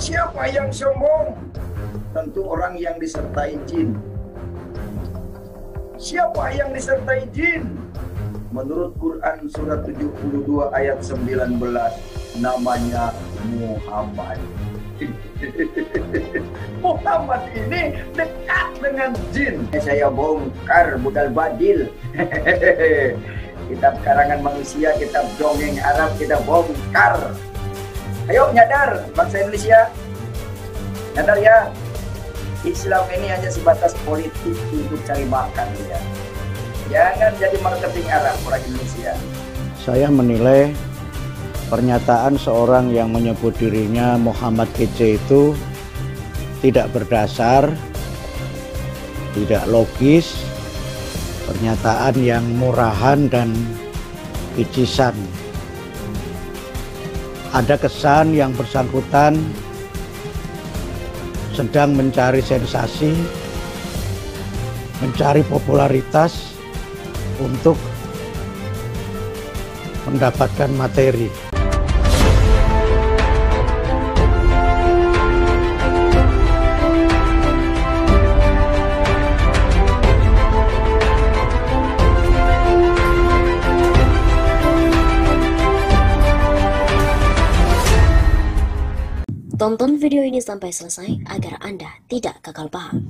Siapa yang sombong? Tentu orang yang disertai jin. Siapa yang disertai jin? Menurut Quran surat 72 ayat 19 namanya Muhammad. Muhammad ini dekat dengan jin. Saya bongkar budal badil. kitab karangan manusia, kitab dongeng Arab kita bongkar. Ayo nyadar bangsa Indonesia. Nyadar ya. Islam ini hanya sebatas politik untuk cari makan ya. Jangan jadi marketing Arab orang Indonesia. Saya menilai pernyataan seorang yang menyebut dirinya Muhammad Kece itu tidak berdasar, tidak logis, pernyataan yang murahan dan picisan. Ada kesan yang bersangkutan sedang mencari sensasi, mencari popularitas untuk mendapatkan materi. Tonton video ini sampai selesai agar Anda tidak gagal paham.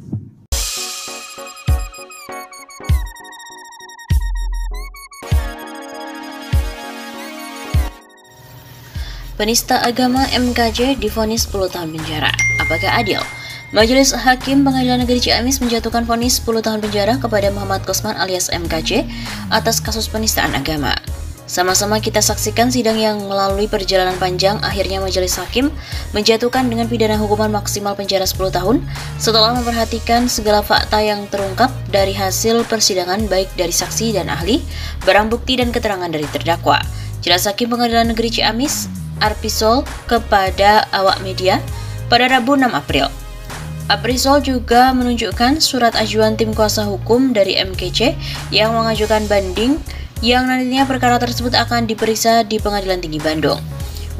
Penista agama MKJ difonis 10 tahun penjara. Apakah adil? Majelis Hakim Pengadilan Negeri Ciamis menjatuhkan vonis 10 tahun penjara kepada Muhammad Kosman alias MKJ atas kasus penistaan agama. Sama-sama kita saksikan sidang yang melalui perjalanan panjang akhirnya majelis hakim menjatuhkan dengan pidana hukuman maksimal penjara 10 tahun setelah memperhatikan segala fakta yang terungkap dari hasil persidangan baik dari saksi dan ahli, barang bukti dan keterangan dari terdakwa. Jelas Hakim Pengadilan Negeri Ciamis, Arpisol kepada awak media pada Rabu 6 April. Aprisol juga menunjukkan surat ajuan tim kuasa hukum dari MKC yang mengajukan banding yang nantinya perkara tersebut akan diperiksa di Pengadilan Tinggi Bandung.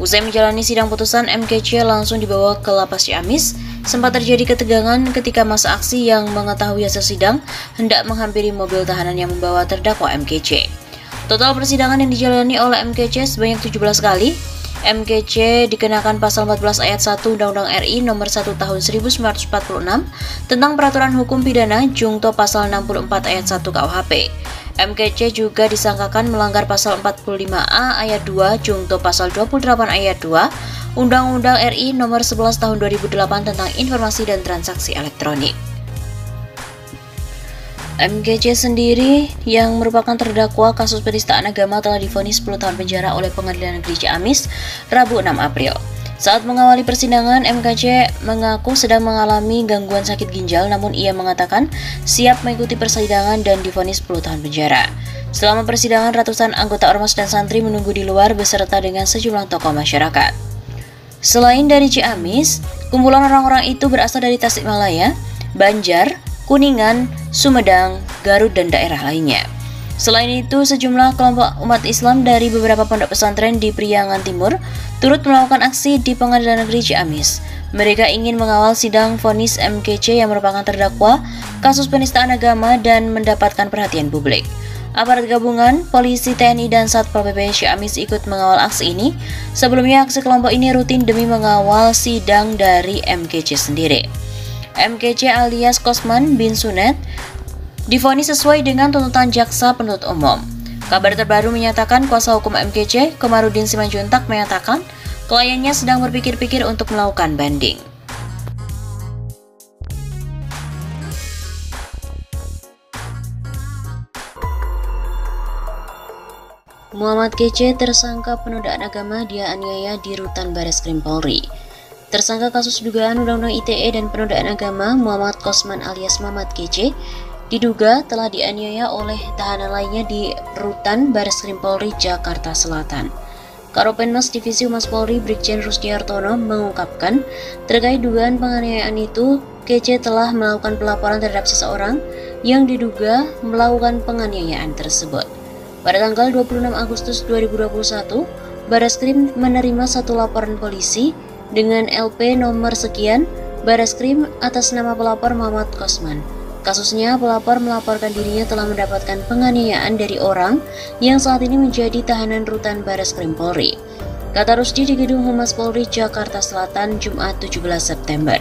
Usai menjalani sidang putusan, MKC langsung dibawa ke lapas Ciamis. Sempat terjadi ketegangan ketika masa aksi yang mengetahui hasil sidang hendak menghampiri mobil tahanan yang membawa terdakwa MKC. Total persidangan yang dijalani oleh MKC sebanyak 17 kali. MKC dikenakan pasal 14 ayat 1 Undang-Undang RI nomor 1 tahun 1946 tentang peraturan hukum pidana jungto pasal 64 ayat 1 KUHP. MKC juga disangkakan melanggar pasal 45A ayat 2 Jungto pasal 28 ayat 2 Undang-Undang RI nomor 11 tahun 2008 tentang informasi dan transaksi elektronik. MKC sendiri yang merupakan terdakwa kasus penistaan agama telah difonis 10 tahun penjara oleh Pengadilan Negeri Ciamis Rabu 6 April. Saat mengawali persidangan, MKC mengaku sedang mengalami gangguan sakit ginjal namun ia mengatakan siap mengikuti persidangan dan difonis 10 tahun penjara. Selama persidangan, ratusan anggota ormas dan santri menunggu di luar beserta dengan sejumlah tokoh masyarakat. Selain dari Ciamis, kumpulan orang-orang itu berasal dari Tasikmalaya, Banjar, Kuningan, Sumedang, Garut, dan daerah lainnya. Selain itu, sejumlah kelompok umat Islam dari beberapa pondok pesantren di Priangan Timur turut melakukan aksi di Pengadilan Negeri Ciamis. Mereka ingin mengawal sidang vonis MKC yang merupakan terdakwa kasus penistaan agama dan mendapatkan perhatian publik. Aparat gabungan, polisi, TNI, dan Satpol PP Ciamis ikut mengawal aksi ini. Sebelumnya, aksi kelompok ini rutin demi mengawal sidang dari MKC sendiri. MKC alias Kosman bin Sunet difonis sesuai dengan tuntutan jaksa penuntut umum. Kabar terbaru menyatakan kuasa hukum MKC, Komarudin Simanjuntak menyatakan kliennya sedang berpikir-pikir untuk melakukan banding. Muhammad Kece tersangka penodaan agama dia aniaya di rutan Baris Krim Polri. Tersangka kasus dugaan Undang-Undang ITE dan penodaan agama Muhammad Kosman alias Muhammad Kece diduga telah dianiaya oleh tahanan lainnya di Rutan Baris Krim Polri Jakarta Selatan. Karopenmas Divisi Humas Polri Brigjen Rusdiartono mengungkapkan terkait dugaan penganiayaan itu, KC telah melakukan pelaporan terhadap seseorang yang diduga melakukan penganiayaan tersebut. Pada tanggal 26 Agustus 2021, Baris Krim menerima satu laporan polisi dengan LP nomor sekian Bareskrim atas nama pelapor Muhammad Kosman. Kasusnya, pelapor melaporkan dirinya telah mendapatkan penganiayaan dari orang yang saat ini menjadi tahanan rutan Bareskrim Polri. Kata Rusdi di Gedung Humas Polri Jakarta Selatan Jumat 17 September.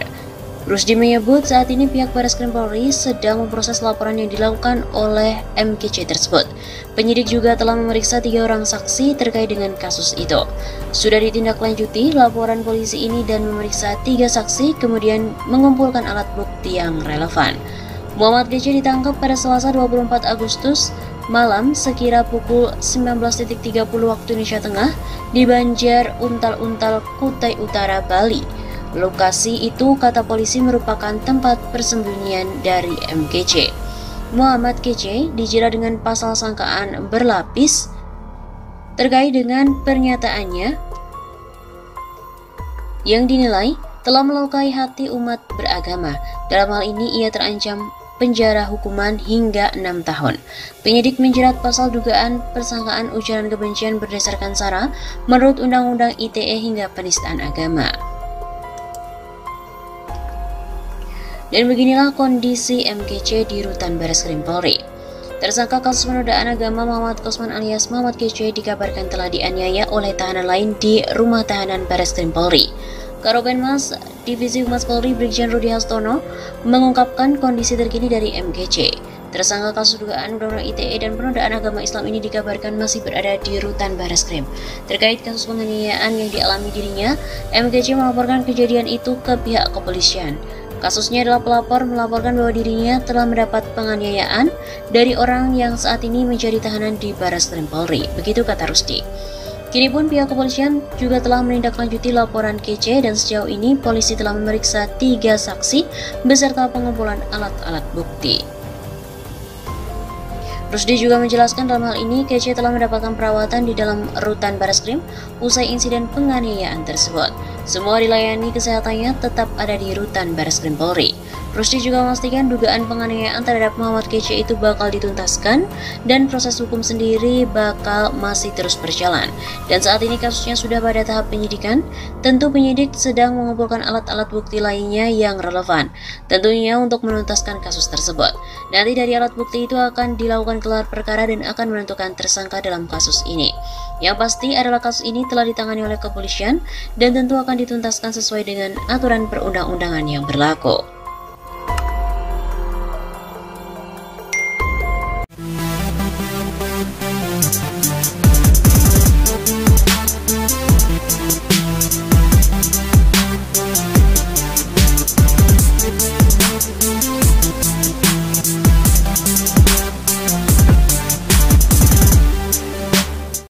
Rusdi menyebut saat ini pihak Baris Krim Polri sedang memproses laporan yang dilakukan oleh MKC tersebut. Penyidik juga telah memeriksa tiga orang saksi terkait dengan kasus itu. Sudah ditindaklanjuti laporan polisi ini dan memeriksa tiga saksi kemudian mengumpulkan alat bukti yang relevan. Muhammad GC ditangkap pada Selasa 24 Agustus malam sekira pukul 19.30 waktu Indonesia Tengah di Banjar Untal-Untal Kutai Utara, Bali. Lokasi itu kata polisi merupakan tempat persembunyian dari MKC. Muhammad KC dijerat dengan pasal sangkaan berlapis terkait dengan pernyataannya yang dinilai telah melukai hati umat beragama. Dalam hal ini ia terancam penjara hukuman hingga enam tahun. Penyidik menjerat pasal dugaan persangkaan ujaran kebencian berdasarkan SARA menurut Undang-Undang ITE hingga penistaan agama. Dan beginilah kondisi MKC di Rutan Baris Krim Polri. Tersangka kasus penodaan agama Muhammad Kosman alias Muhammad KC dikabarkan telah dianiaya oleh tahanan lain di rumah tahanan Baris Krim Polri. Karopenmas Divisi Humas Polri Brigjen Rudi Hastono mengungkapkan kondisi terkini dari MKC. Tersangka kasus dugaan Undang-Undang ITE dan penodaan agama Islam ini dikabarkan masih berada di rutan Baris Krim. Terkait kasus penganiayaan yang dialami dirinya, MKC melaporkan kejadian itu ke pihak kepolisian. Kasusnya adalah pelapor melaporkan bahwa dirinya telah mendapat penganiayaan dari orang yang saat ini menjadi tahanan di Baras Krim Polri. Begitu kata Rusdi. Kini pun pihak kepolisian juga telah menindaklanjuti laporan KC dan sejauh ini polisi telah memeriksa tiga saksi beserta pengumpulan alat-alat bukti. Rusdi juga menjelaskan dalam hal ini KC telah mendapatkan perawatan di dalam rutan Bareskrim usai insiden penganiayaan tersebut. Semua dilayani kesehatannya tetap ada di rutan Bareskrim Polri. Rusdi juga memastikan dugaan penganiayaan terhadap Muhammad Kece itu bakal dituntaskan dan proses hukum sendiri bakal masih terus berjalan. Dan saat ini kasusnya sudah pada tahap penyidikan, tentu penyidik sedang mengumpulkan alat-alat bukti lainnya yang relevan, tentunya untuk menuntaskan kasus tersebut. Nanti dari alat bukti itu akan dilakukan gelar perkara dan akan menentukan tersangka dalam kasus ini. Yang pasti adalah kasus ini telah ditangani oleh kepolisian dan tentu akan dituntaskan sesuai dengan aturan perundang-undangan yang berlaku.